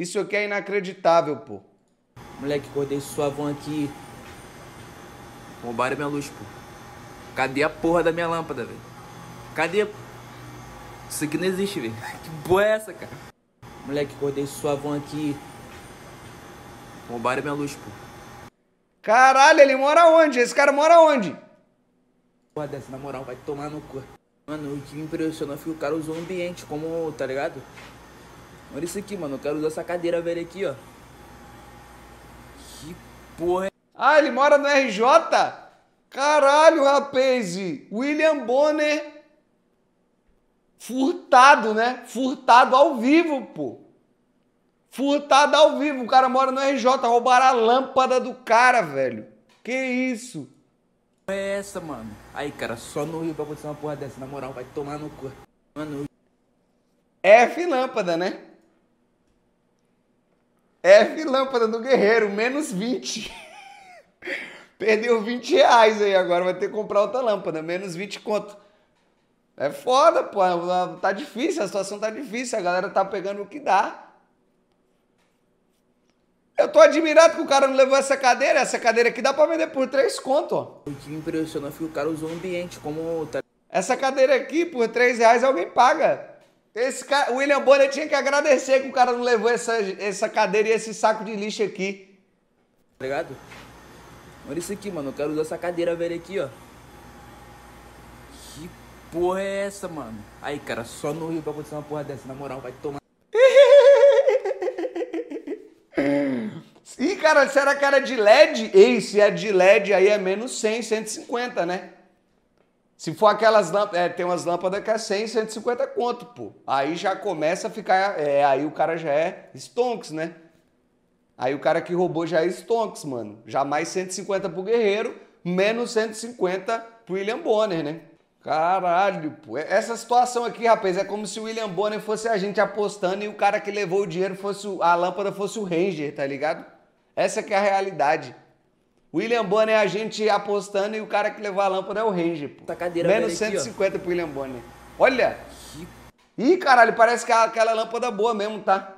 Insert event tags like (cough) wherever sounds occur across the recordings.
Isso aqui é inacreditável, pô. Moleque, acordei suavão aqui. Roubaram minha luz, pô. Cadê a porra da minha lâmpada, velho? Cadê? Isso aqui não existe, velho. (laughs) Que porra é essa, cara? Moleque, acordei suavão aqui. Roubaram minha luz, pô. Caralho, ele mora onde? Esse cara mora onde? Porra dessa, na moral, vai tomar no cu. Mano, o que me impressionou foi que o cara usou o ambiente como, tá ligado? Olha isso aqui, mano. O cara usou essa cadeira velha aqui, ó. Que porra é? Ah, ele mora no RJ? Caralho, rapaz! William Bonner. Furtado, né? Furtado ao vivo, pô. Furtado ao vivo. O cara mora no RJ. Roubaram a lâmpada do cara, velho. Que isso? É essa, mano? Aí, cara, só no Rio pra acontecer uma porra dessa. Na moral, vai tomar no cu. Mano, F lâmpada, né? F lâmpada do guerreiro, menos 20. (laughs) Perdeu 20 reais aí, agora vai ter que comprar outra lâmpada, menos 20 conto. É foda, pô. Tá difícil, a situação tá difícil, a galera tá pegando o que dá. Eu tô admirado que o cara não levou essa cadeira. Essa cadeira aqui dá pra vender por 3 conto, ó. o que me impressionou foi que o cara usou o ambiente como, tá Essa cadeira aqui, por 3 reais, alguém paga. Esse cara, o William Bonner tinha que agradecer que o cara não levou essa, essa cadeira e esse saco de lixo aqui. ligado? Olha isso aqui, mano. O cara usou essa cadeira velha aqui, ó. Que porra é essa, mano? Aí, cara, só no Rio pra acontecer uma porra dessa. Na moral, vai tomar. (laughs) Ih, cara, será que era de LED? Ei, se é de LED, aí é menos 100, 150, né? Se for aquelas lâmpadas, é, tem umas lâmpadas que é 100, 150 conto, pô. Aí já começa a ficar, é, aí o cara já é stonks, né? Aí o cara que roubou já é stonks, mano. Já mais 150 pro Guerreiro, menos 150 pro William Bonner, né? Caralho, pô. Essa situação aqui, rapaz, é como se o William Bonner fosse a gente apostando e o cara que levou o dinheiro fosse o- a lâmpada fosse o Ranger, tá ligado? Essa que é a realidade. William Bonner é a gente apostando e o cara que levou a lâmpada é o Ranger, pô. Essa cadeira Menos velha aqui, ó. 150 pro William Bonner. Olha! Que Ih, caralho, parece que é aquela lâmpada boa mesmo, tá?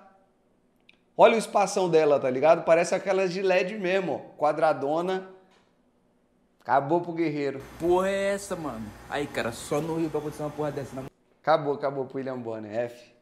Olha o espação dela, tá ligado? Parece aquelas de LED mesmo, ó. Quadradona. Acabou pro guerreiro. porra é essa, mano? Aí, cara, só no Rio pra acontecer uma porra dessa. Acabou, acabou pro William Bonner. F.